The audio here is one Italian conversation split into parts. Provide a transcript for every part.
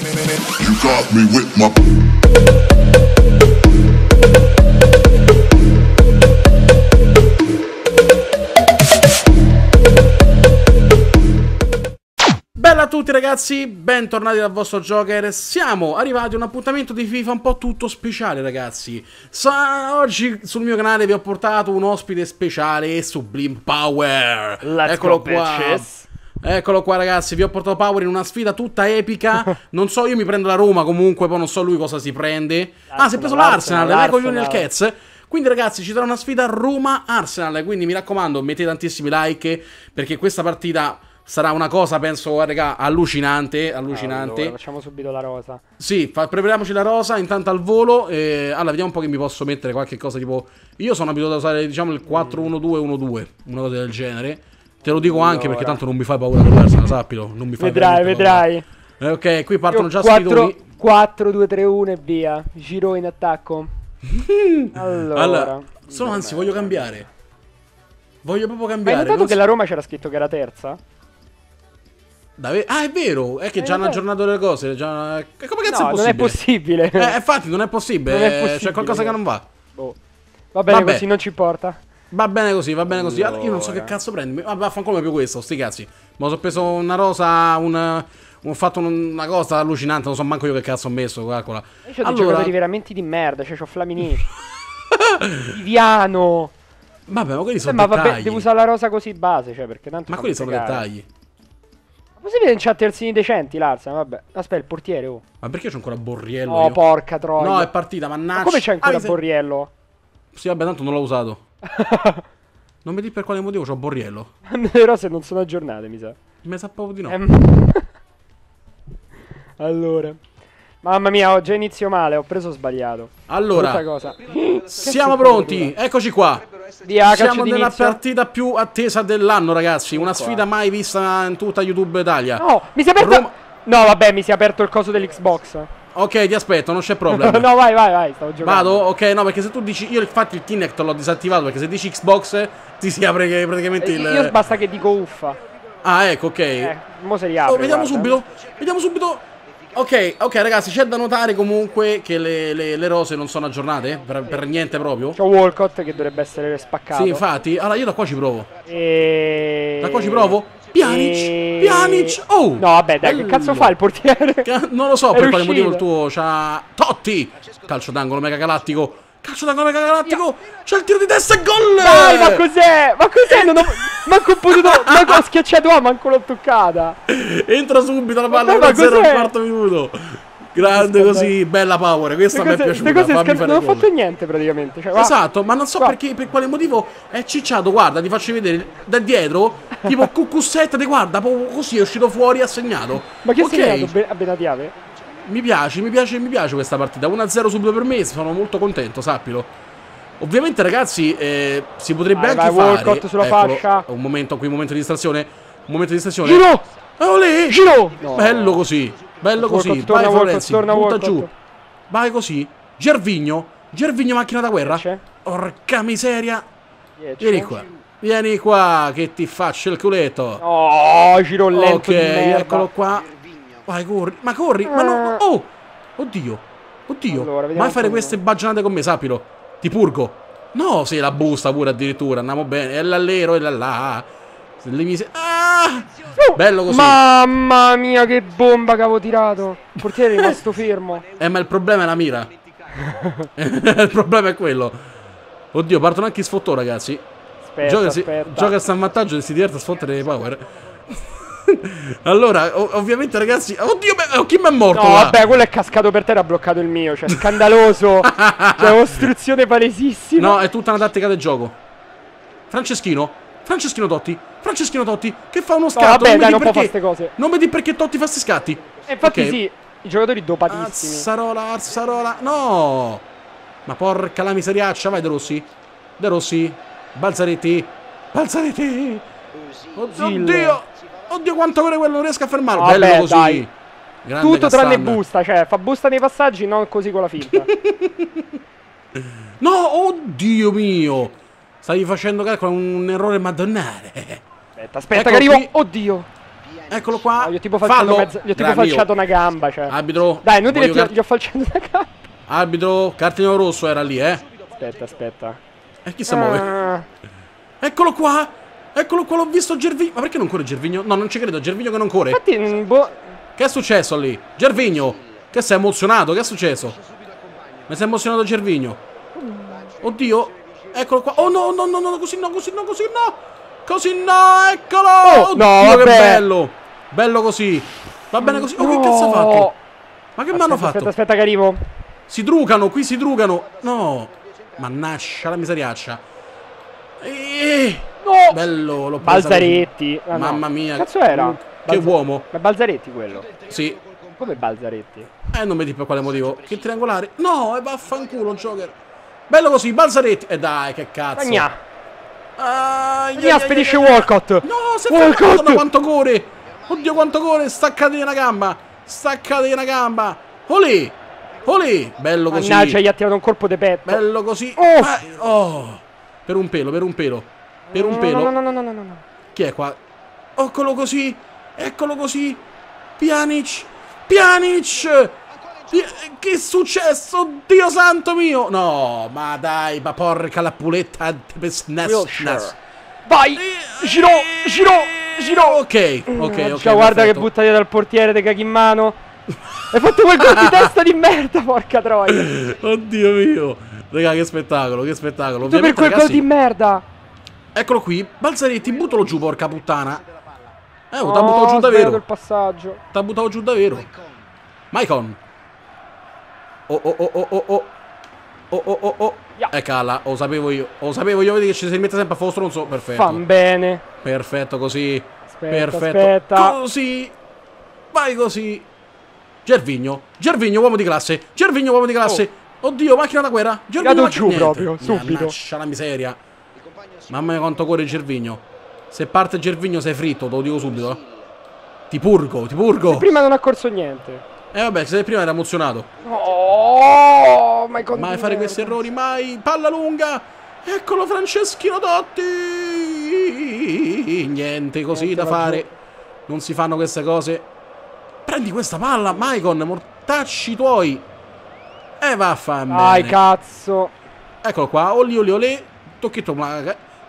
You got me with my. Bella a tutti ragazzi, bentornati dal vostro Joker. Siamo arrivati a un appuntamento di FIFA un po' tutto speciale ragazzi. Sa- oggi sul mio canale vi ho portato un ospite speciale, Sublime Power. Let's Eccolo go, qua. bitches. Eccolo qua ragazzi, vi ho portato Power in una sfida tutta epica. Non so, io mi prendo la Roma comunque, poi non so lui cosa si prende. Ah, si è preso l'Arsenal, lei al l'Arsenal. Cats. Quindi ragazzi ci sarà una sfida Roma-Arsenal, quindi mi raccomando mettete tantissimi like perché questa partita sarà una cosa penso raga allucinante, allucinante. Allora, facciamo subito la rosa. Sì, prepariamoci la rosa intanto al volo. eh, allora, vediamo un po' che mi posso mettere qualche cosa tipo. Io sono abituato a usare, diciamo, il 4-1-2-1-2, una cosa del genere. Te lo dico anche perché tanto non mi fai paura con l'Arsenal, sappilo. Non mi fai Vedrai, vedrai. Eh, ok, qui partono Io già 4, sfidoni. 4, 2, 3, 1 e via. Giro in attacco. Allora. Allora, sono anzi, voglio cambiare. Voglio proprio Hai cambiare. notato non che so- la Roma c'era scritto che era terza? Dave- Ah, è vero, è che Eh, già hanno aggiornato le cose. Già... che- Come cazzo no, è non è possibile? possibile. Eh, infatti, non è possibile. Non è eh, possibile, C'è qualcosa che non va. Boh. Va bene Vabbè. così, non ci importa. Va bene così, va bene così. Allora, io non so che cazzo prendermi. Ma vaffanculo più questo, sti cazzi. Ma ho preso una rosa, un. Ho fatto un- una cosa allucinante, non so manco io che cazzo ho messo, calcola. Io ho dei Allora, giocatori veramente di merda. Cioè, c'ho Flamini. Viviano. vabbè, ma quelli Eh, sono ma vabbè, dettagli. devo usare la rosa così base. Cioè, perché tanto. Ma quelli sono cagare. dettagli. Ma possibile in chat terzini decenti, l'Arsenal? Vabbè. Aspetta, il portiere, oh. Ma perché c'ho ancora Borriello? Oh, io? porca troia. No, è partita, Ma mannaggia. come c'è ancora Ah, Borriello? Sì, vabbè, tanto non l'ho usato. non mi di per quale motivo c'ho Borriello. Le rose non sono aggiornate, mi sa. Mi sa proprio di no. Ehm. allora. Mamma mia, ho già inizio male, ho preso sbagliato. Allora, cosa. siamo pronti. Eccoci qua. Via, Siamo nella partita più attesa dell'anno, ragazzi. Una qua. sfida mai vista in tutta YouTube Italia. No, mi si è aperto... Roma- No, vabbè, mi si è aperto il coso dell'Xbox. Ok, ti aspetto, non c'è problema. no, vai, vai, vai, stavo giocando. Vado? Ok, no, perché se tu dici. Io infatti il Kinect l'ho disattivato. Perché se dici Xbox ti si apre che praticamente Eh, il. Io basta che dico uffa. Ah, ecco, ok. Eh, mo si riapre. Oh, vediamo guarda. subito. Vediamo subito. Ok, ok, ragazzi, c'è da notare comunque che le, le- le rose non sono aggiornate. Per, per niente proprio. C'ho Walcott che dovrebbe essere spaccato. Sì, infatti. Allora io da qua ci provo. E... Da qua ci provo. Pjanic, E- Pjanic, oh! No, vabbè, dai, che Bello. cazzo fa il portiere? Ca- Non lo so per quale motivo il tuo c'ha. Totti! Calcio d'angolo mega galattico. Calcio d'angolo mega galattico. C'è il tiro di testa e gol! Dai, ma cos'è? Ma cos'è? Non ho... Manco ho potuto... Manco ho schiacciato A, manco l'ho toccata. Entra subito la palla Vabbè, ma 1-0 al quarto minuto. Grande così, bella power. Questa mi è piaciuta. cose fammi scher- Non ho fatto niente praticamente. Cioè, Esatto, ma non so perché, per quale motivo è cicciato. Guarda, ti faccio vedere da dietro. Tipo cucussetta, ti guarda, così è uscito fuori e ha segnato. Ma che Ok, sei segnato Be- a Benatiave? Mi piace, mi piace, mi piace questa partita. 1-0 subito per me, sono molto contento, sappilo. Ovviamente, ragazzi, eh, si potrebbe Vai, anche vai, fare. Walcott sulla Eccolo, fascia. Un momento, qui un momento di distrazione. Un momento di distrazione. Giro! Olè! Giro! No. Bello così, bello così. torna Vai Walcott, Florenzi, torna butta Walcott. giù. Vai così. Gervigno, Gervigno macchina da guerra. C'è? Porca miseria. Vieni qua. Vieni qua che ti faccio il culetto. Oh, giro lento ok, eccolo qua. Vai, corri. Ma corri. Ma no. Eh. Oh! Oddio. Oddio. Allora, Mai fare queste baggianate con me, sappilo. Ti purgo. No, sì, la busta pure addirittura. Andiamo bene. E l'allero e là là. Le mise- Ah! Bello così. Mamma mia, che bomba che avevo tirato. Il portiere è rimasto fermo. Eh, ma il problema è la mira. il problema è quello. Oddio, partono anche i sfottò, ragazzi. Aspetta, Gioca, si, aspetta. gioca sta in vantaggio e si diverte a sfottere le power. allora, o- ovviamente, ragazzi. Oddio, beh, oh, chi mi è morto? No, là? vabbè, quello è cascato per terra, ha bloccato il mio. Cioè, scandaloso. cioè, ostruzione palesissima. No, è tutta una tattica del gioco. Franceschino. Franceschino Totti. Franceschino Totti. Che fa uno scatto. vabbè, non dai, non può perché. fare ste cose. Non mi di perché Totti fa sti scatti. E infatti Ok. sì, i giocatori dopatissimi. Azzarola, Azzarola. No. Ma porca la miseriaccia. Vai, De Rossi. De Rossi. Balzaretti. Balzaretti. Oddio. Oddio. Oddio, quanto corre quello. Non riesco a fermarlo. Vabbè, Bello così. dai. Grande Tutto tranne Castan. busta, cioè, fa busta nei passaggi, non così con la finta. No, oddio mio. Stavi facendo calcolo un errore madonnale. Aspetta, aspetta, Ecco che arrivo. qui. Oddio. Eccolo qua. No, gli ho tipo falciato, mezza- gli ho tipo falciato una gamba, cioè. Arbitro. Dai, non dire che gli ho falciato una gamba. Arbitro, cartellino rosso era lì, eh. Aspetta, aspetta. E chi si muove? Ah, Eccolo qua. Eccolo qua, l'ho visto Gervigno. Ma perché non corre Gervigno? No, non ci credo, Gervigno che non corre. infatti, mm, boh. Che è successo lì? Gervigno. Che sei emozionato? Che è successo? Mi sei emozionato Gervigno. Oddio. Eccolo qua. Oh no, no, no, no, così no, così no, così no. Così no, eccolo. Oh, Oddio, no, che vabbè. bello. Bello così. Va bene così. Oh, che cazzo ha fatto? Ma che mi hanno fatto? aspetta, aspetta che arrivo. Si drugano, qui si drugano. No. Mannaggia la miseriaccia. Eh, No! bello, l'ho presa Balzaretti. Ah, no. Mamma mia. Che cazzo era? Che uomo. Ma Balzaretti quello. Sì. Come Balzaretti? Eh, non vedi per quale motivo. Che triangolare? No, e vaffanculo, Joker. Bello così, Balzaretti. E dai, che cazzo. Magna. Ah, Magna, spedisce Walcott. No, si è Walcott. fermato. Quanto corre. Oddio, quanto corre. Staccate una gamba. Staccate una gamba. Olè. Olè. Bello così. Mannaggia, gli ha tirato un colpo di petto. Bello così. Oh. Ah, oh. Per un pelo, per un pelo. Per un pelo. No, no, no, no, no, no, no. Chi è qua? Eccolo così. Eccolo così. Pjanic. Pjanic. Pi- Che è successo? Dio santo mio. No, ma dai, ma porca la puletta. Nas. Vai! Giro, giro, giro. Ok, ok, ok. Cioè, guarda che butta via dal portiere De Cachimano. Hai fatto quel gol di testa di merda, porca troia. Oddio mio. Raga, che spettacolo, che spettacolo. Tutto per quel gol di merda. Eccolo qui. Balzaretti, buttalo giù, porca puttana. Eh, oh, t'ha Oh, buttato giù davvero. T'ha buttato giù davvero. Maicon. Oh oh oh oh oh oh. Oh oh oh oh. Ya. E cala, lo sapevo io. Lo sapevo io, vedi che ci si mette sempre a fuoco stronzo. Perfetto. Fan bene. Perfetto così. Aspetta, Perfetto. aspetta. Così. Vai così. Gervigno. Gervigno, uomo di classe. Gervigno, uomo di classe. Oddio, macchina da guerra. Gervigno, macchina- giù niente. proprio, subito. Mannaggia la miseria. Mamma mia quanto corre Gervigno. Se parte Gervigno sei fritto, te lo dico subito. eh. Ti purgo, ti purgo. Prima non ha corso niente. Eh vabbè, se prima era emozionato. Oh, mai Mai fare questi errori, mai. Palla lunga. Eccolo Franceschino Dotti. Niente così Niente, da fare. giù. Non si fanno queste cose. Prendi questa palla, Maicon, mortacci tuoi. E vaffanbene. Dai, cazzo. Eccolo qua, olli olli olè. Tocchetto, ma...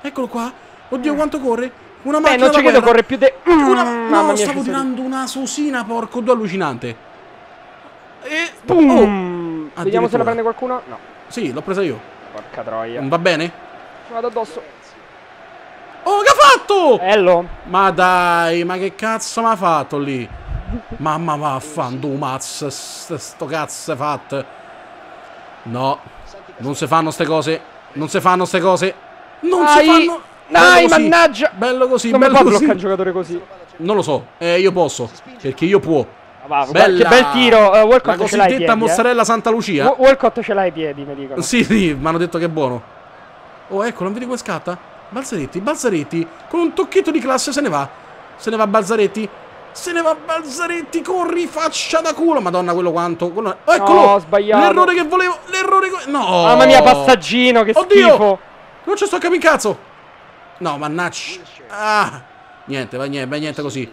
Eccolo qua. Oddio, quanto corre. Una Beh, macchina non ci da credo, corre più de... Una... Mm, No, mamma mia, stavo tirando una susina, porco, due allucinante. E... Boom. Oh, Vediamo se la prende qualcuno. No, Sì, l'ho presa io. porca troia. Va bene? Vado addosso. Oh, che ha fatto? Bello. Ma dai, ma che cazzo mi ha fatto lì? Mamma vaffandu mazz, st- sto cazzo fatto. No, non si fanno ste cose. Non si fanno ste cose. Non si fanno. Dai, Bello così, mannaggia. Bello così, Non bello così. bloccare un giocatore così. Non lo so, eh, io posso. Perché io può. Va, Bella. Che bel tiro. Uh, Walcott La cosiddetta eh. mozzarella Santa Lucia. Wa- Walcott ce l'ha ai piedi, mi dicono. Sì, sì, mi hanno detto che è buono. Oh, ecco, non vedi come scatta? Balzaretti, Balzaretti, con un tocchetto di classe se ne va. Se ne va Balzaretti. Se ne va Balzaretti, corri, faccia da culo. Madonna, quello quanto. quello- Oh, eccolo! No, sbagliato. L'errore che volevo. L'errore. che- No! Mamma mia, passaggino, che Oddio! schifo. Non ci sto a capire cazzo. No, mannaggia. Ah. Niente, va niente, va niente così.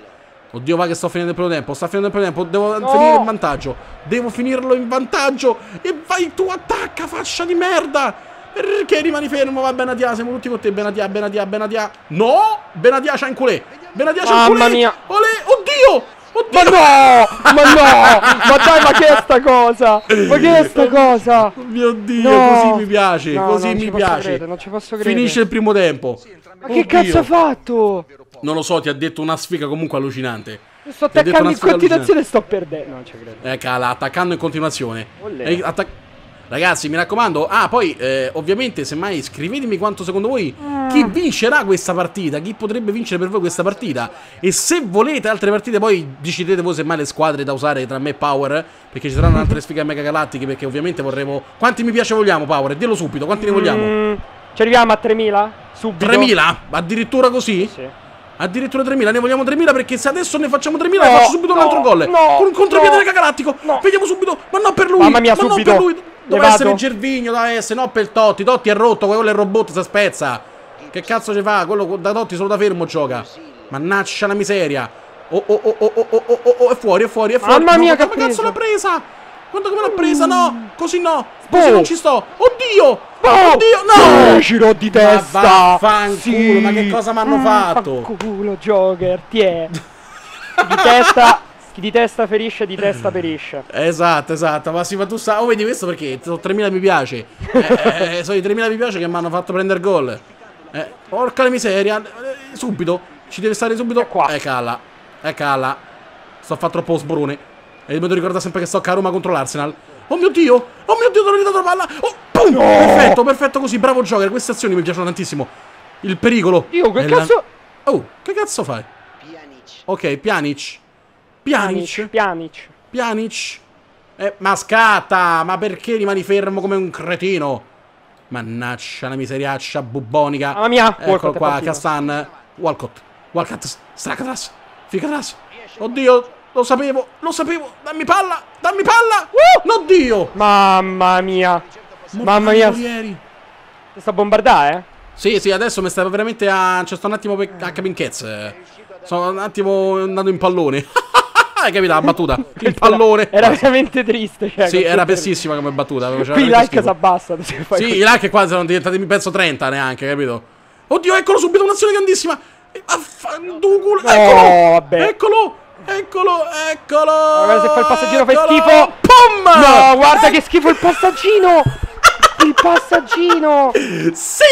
Oddio, va che sto finendo il primo tempo. Sta finendo il primo tempo. Devo No. finire in vantaggio. Devo finirlo in vantaggio. E vai tu, attacca, faccia di merda. Perché rimani fermo? Va Benadia, siamo tutti con te. Benadia, Benadia, Benadia. No! Benadia c'ha in culé. Benadia c'ha in Mamma culé. mia. Olè, oddio! Ma Oddio! no! Ma no! Ma dai, ma che è sta cosa? Ma che è sta cosa? Oh mio Dio, No. così mi piace. No, così mi piace. credere, non ci posso credere. Finisce il primo tempo. Ma che Oddio. cazzo ha fatto? Non lo so, ti ha detto una sfiga comunque allucinante. Sto attaccando in continuazione e sto perdendo. Non ci credo. Eh, cala, attaccando in continuazione. Eh, attac- Ragazzi, mi raccomando. Ah, poi, eh, ovviamente, semmai scrivetemi quanto secondo voi chi vincerà questa partita, chi potrebbe vincere per voi questa partita. E se volete altre partite, poi decidete voi semmai le squadre da usare tra me e Power. Perché ci saranno altre sfighe mega galattiche. Perché ovviamente vorremmo. Quanti mi piace vogliamo, Power? Dillo subito, quanti ne vogliamo? Mm, ci arriviamo a 3000? Subito. 3000? Addirittura così? Sì. Addirittura 3.000, ne vogliamo 3.000 perché se adesso ne facciamo 3.000 no, faccio subito no, un altro gol. No, Con un contropiede no. galattico. No. Vediamo subito. Ma no per lui. Mamma mia, ma subito. no per lui. Doveva essere il Gervigno, doveva essere, no per Totti. Totti è rotto, quello è il robot, si spezza. Che cazzo ci fa? Quello da Totti solo da fermo gioca. Mannaccia la miseria. Oh, oh, oh, oh, oh, oh, oh, oh, è fuori, è fuori, è fuori. Mamma mia, no, che cazzo l'ha presa? Quando come l'ha presa, no, mm. così no, così oh. non ci sto. Oddio, Oh! oddio, no. Giro di Ma testa! vaffanculo, ma che cosa m'hanno Mm, fatto? Fanculo, Joker, ti è. Chi di testa, chi di testa ferisce, di testa perisce. Esatto, esatto, ma sì, ma tu sai, oh vedi questo perché sono 3000 mi piace, eh, eh, sono i 3000 mi piace che mi hanno fatto prendere gol, eh, porca la miseria, eh, subito, ci deve stare subito, È qua. eh calla, eh calla, sto a fare troppo sborone, e mi devo ricordare sempre che sto a Roma contro l'Arsenal, oh mio dio, oh mio dio, non ho ridato la palla, oh, pum, perfetto, perfetto così, bravo Joker, queste azioni mi piacciono tantissimo, il pericolo, Io, che la- cazzo... oh, che cazzo fai? Ok, Pjanic, Pjanic, Pjanic, Pjanic. Pjanic. Eh, ma scatta! Ma perché rimani fermo come un cretino? Mannaccia la miseriaccia bubbonica. Mamma mia, Eccolo qua. Castan. Walcott. Walcott. Stracatras. Ficatras. Oddio, lo sapevo, lo sapevo. Dammi palla, dammi palla. Uh! Oddio. Mamma mia. Mamma mia, Ieri. sta bombardare, eh? Sì, sì, adesso mi stava veramente a... Cioè, sto un attimo per... a capinchezze. Sono un attimo andato in pallone. Hai capito la battuta? Il pallone. Era veramente triste, cioè. Sì, era pessima come battuta. faceva Qui i like si abbassano. Sì, i like qua sono diventati, penso, 30 neanche, capito? Oddio, eccolo subito, un'azione grandissima. Eh, Affanduculo. No, Eccolo. vabbè. Eccolo. Eccolo, eccolo. Guarda, se fa il passaggino Eccolo. schifo. Pum! No, guarda che schifo il passaggino! Il passaggino! Sì!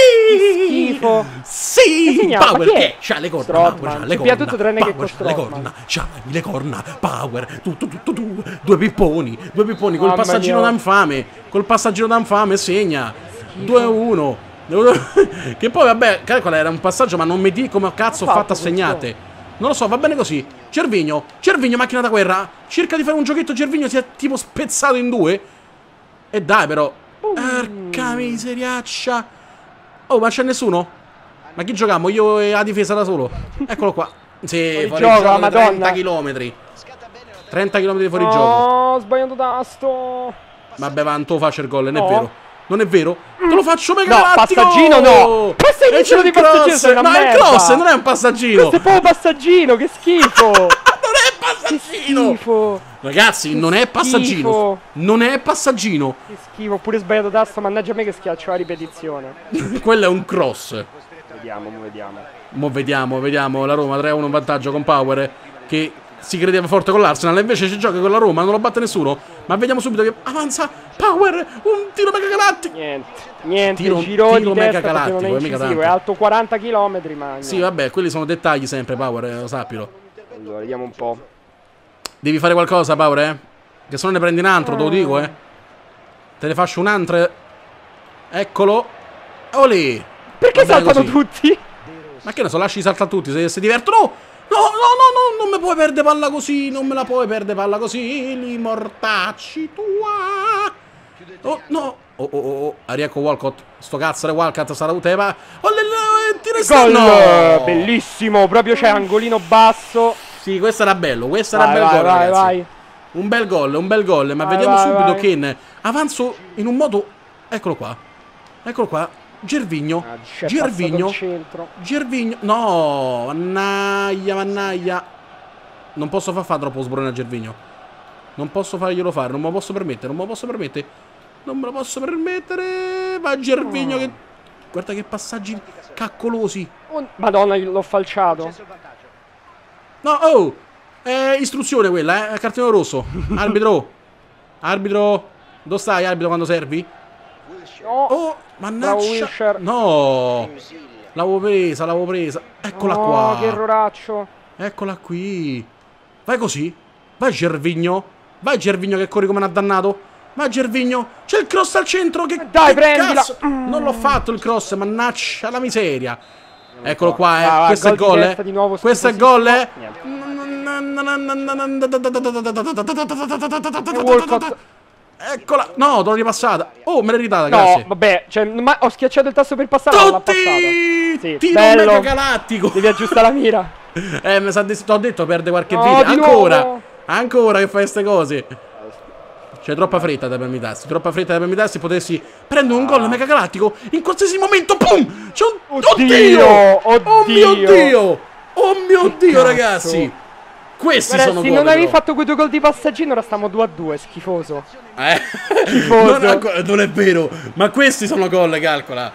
schifo. Sì! Che? Power che c'ha le corna. Power, c'ha le corna. tutto tranne che c'ha le corna, c'ha le corna, Power, tu, tu, tu, tu, tu. due pipponi, due pipponi, col passaggino da infame, col passaggino da infame segna, 2-1. Che poi vabbè, calcola era un passaggio ma non mi di come cazzo ho fatto a segnate. Non lo so, va bene così. Cervigno, Cervigno, macchina da guerra. Cerca di fare un giochetto. Cervigno si è tipo spezzato in due. E dai, però. Porca miseriaccia. Oh, ma c'è nessuno? Ma chi giochiamo? Io e la difesa da solo. Eccolo qua. Sì, Fuori fuori gioco, gioco, Madonna. 30 km. 30 km fuori gioco. No, ho sbagliato tasto. Vabbè, va, non faccio il gol, non No. è vero. Non è vero? Te lo faccio mega No, passaggino no. È E l'inizio di passaggino, sei una No, è il merda. cross, non è un passaggino. Questo è proprio passaggino, che schifo. Non è Che passaggino. schifo. Ragazzi, non è passaggino. Non è passaggino. Che schifo, pure sbagliato tasto, mannaggia a me che schiaccio la ripetizione. Quello è un cross. Vediamo, mo vediamo. Mo vediamo, vediamo. La Roma 3-1 in vantaggio con Power. Che si credeva forte con l'Arsenal. Invece ci gioca con la Roma, non lo batte nessuno. Ma vediamo subito che avanza Power. Un tiro mega galattico. Niente, niente, Tiro- giro tiro mega galattico, è eh, mica è alto 40 km, ma Sì, vabbè, quelli sono dettagli sempre, Power, eh, lo sappilo. Allora, vediamo un po'. Devi fare qualcosa, Power, eh? Che se no ne prendi un altro, te lo dico, eh. Te ne faccio un altro. Eccolo. Olì. Perché Va bene saltano così. tutti? Ma che ne so, lasci saltare tutti, se si divertono. No, no, no, no, non mi puoi perdere palla così, non me la puoi perdere palla così, li mortacci tua. Oh, no. Oh, oh, oh, oh, Ariecco Walcott, sto cazzo di Walcott sarà tutte pa... Oh, le, le, tira Gol! no. Bellissimo, proprio c'è angolino basso. Sì, questo era bello, questo era Vai, un bel vai, gol, vai, ragazzi. vai. Un bel gol, un bel gol, ma Vai, vediamo vai, subito vai. che avanzo in un modo Eccolo qua. Eccolo qua. Gervigno. Ah, Gervigno. Gervigno. No, mannaia, mannaia. Non posso far fare troppo sborone a Gervigno. Non posso farglielo fare, non me lo posso permettere, non me lo posso permettere. Non me lo posso permettere. Va Gervigno che... Guarda che passaggi caccolosi. Oh, Madonna, l'ho falciato. No, oh! È istruzione quella, eh? Cartellino rosso. Arbitro. Arbitro. Dove stai, arbitro, quando servi? No. Oh, mannaggia. No. L'avevo presa, l'avevo presa. Eccola Oh, qua. che erroraccio. Eccola qui. Vai così. Vai Gervigno. Vai Gervigno che corri come un addannato. Vai Gervigno. C'è il cross al centro. Che Dai, che prendila. cazzo? Non l'ho fatto il cross, mannaccia la miseria. Eccolo qua, eh. Vai, Questo è gol eh. di nuovo, Questo è gol, eh. Niente. Walcott. Eccola. No, te l'ho ripassata. Oh, me l'hai ridata, No, grazie. vabbè, cioè, ma ho schiacciato il tasto per passare. Tutti! Sì, Tiro bello. mega galattico. Devi aggiustare la mira. Eh, mi sa di... T'ho detto perde qualche No, di Ancora. nuovo. Ancora che fai queste cose. C'è troppa fretta da premi tassi. Troppa fretta da premi tassi. Potessi prendere un gol mega galattico. In qualsiasi momento. Pum! C'è un. Oddio, Oh mio oddio. dio! Oh mio dio, ragazzi! Questi Guarda, sono se non avevi fatto quei due gol di passaggino, ora stiamo 2 a 2, schifoso. Eh? Schifoso. non, è- non è vero, ma questi sono gol, calcola.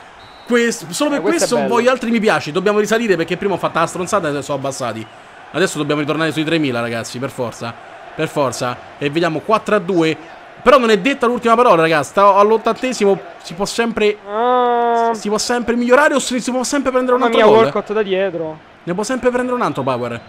Quest- solo per Eh, questo questo voglio altri mi piace. Dobbiamo risalire perché prima ho fatto la stronzata e adesso sono abbassati. Adesso dobbiamo ritornare sui 3000, ragazzi, per forza. Per forza. E vediamo 4 a 2. Però non è detta l'ultima parola, ragazzi. Sta all'ottantesimo si può sempre. Ah, Si può sempre migliorare o si, può sempre prendere un mamma altro mia, gol. Walcott da dietro. Ne può sempre prendere un altro power.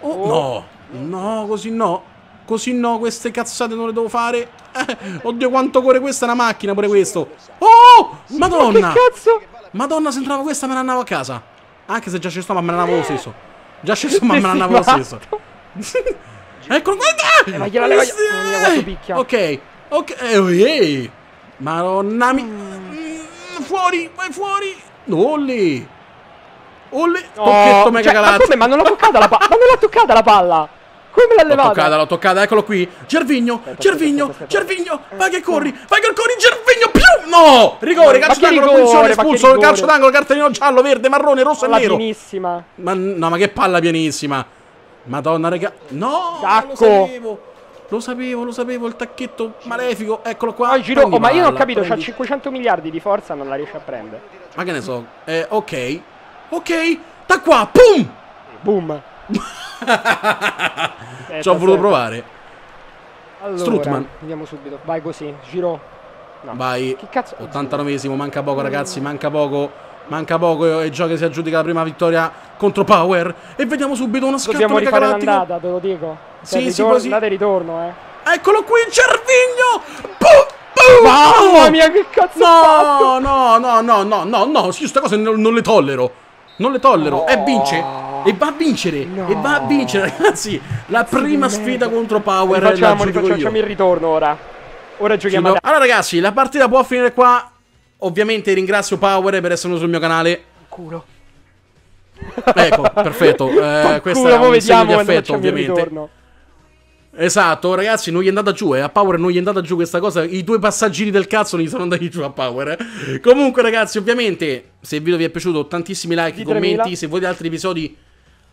Oh, Oh. no. No, così no. Così no, queste cazzate non le devo fare. Eh, oddio, quanto corre questa è una macchina pure questo. Oh! Madonna! Che cazzo? Madonna, se entrava questa me ne andavo a casa. Anche se già ci sto, ma me ne andavo lo stesso. Già ci sto, ma me ne andavo lo Sei stesso. Eccolo, guarda! Levagliela, levagliela. Quanto picchia. Ok, ok. Eh, oh, eh. Madonna mia. Mm, Fuori, vai fuori. Tocchetto Oh, mega cioè, ma come? Ma non l'ha toccata la palla? Ma non l'ha toccata la palla? Come l'ha L'ho levata? toccata, l'ho toccata, eccolo qui. Gervigno, Gervigno, Gervigno. Vai che corri, vai che corri, Gervigno più. No! Rigore, Ma calcio d'angolo, punizione, espulso, calcio d'angolo, cartellino giallo, verde, marrone, rosso e Palla nero. pienissima. Ma no, ma che palla pienissima. Madonna, raga. No, Tacco. lo sapevo. Lo sapevo, lo sapevo, il tacchetto malefico. Eccolo qua. Il giro. Oh, ma io non ho capito, c'ha prendi- 500 miliardi di forza, non la riesce a prendere. Ma che ne so. Eh, ok. Ok. Da qua, pum! Boom. Ci ho voluto provare. Allora, Strutman. Andiamo subito. Vai così. Giro. No. Vai. Che cazzo? 89esimo, manca poco ragazzi, manca poco. Manca poco e gioca si aggiudica la prima vittoria contro Power. E vediamo subito uno scatto Dobbiamo rifare l'andata, te lo dico. Sì, Cioè, sì, ritorno, così. Andata e ritorno, eh. Eccolo qui, Cervigno! Pum! Mamma mia, che cazzo? No, no, no, no, no, no, no, io queste cose non le tollero. Non le tollero. E vince. E va a vincere. No. E va a vincere, ragazzi. La prima di sfida contro Power. rifacciamo io. il ritorno ora. Ora giochiamo Chiudo. a Allora, ragazzi, la partita può finire qua. Ovviamente ringrazio Power per essere sul mio canale. culo. Ecco, perfetto. Eh, questo è un segno vediamo di quando affetto, facciamo ovviamente. Esatto, ragazzi, non gli è andata giù, eh. A Power non gli è andata giù questa cosa. I due passaggini del cazzo non gli sono andati giù a Power. eh. Comunque, ragazzi, ovviamente, se il video vi è piaciuto, tantissimi like, commenti. 3000. Se volete altri episodi.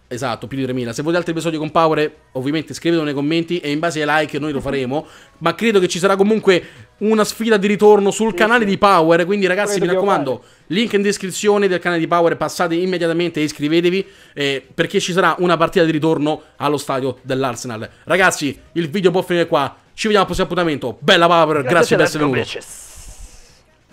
Esatto, più di 3000. Se volete altri episodi con Power, ovviamente scrivetelo nei commenti e in base ai like noi lo faremo. Ma credo che ci sarà comunque una sfida di ritorno sul canale di Power. Quindi, ragazzi, mi raccomando, link in descrizione del canale di Power. Passate immediatamente e iscrivetevi. eh, perché ci sarà una partita di ritorno allo stadio dell'Arsenal. Ragazzi, il video può finire qua. Ci vediamo al prossimo appuntamento. Bella Power, grazie per essere venuti.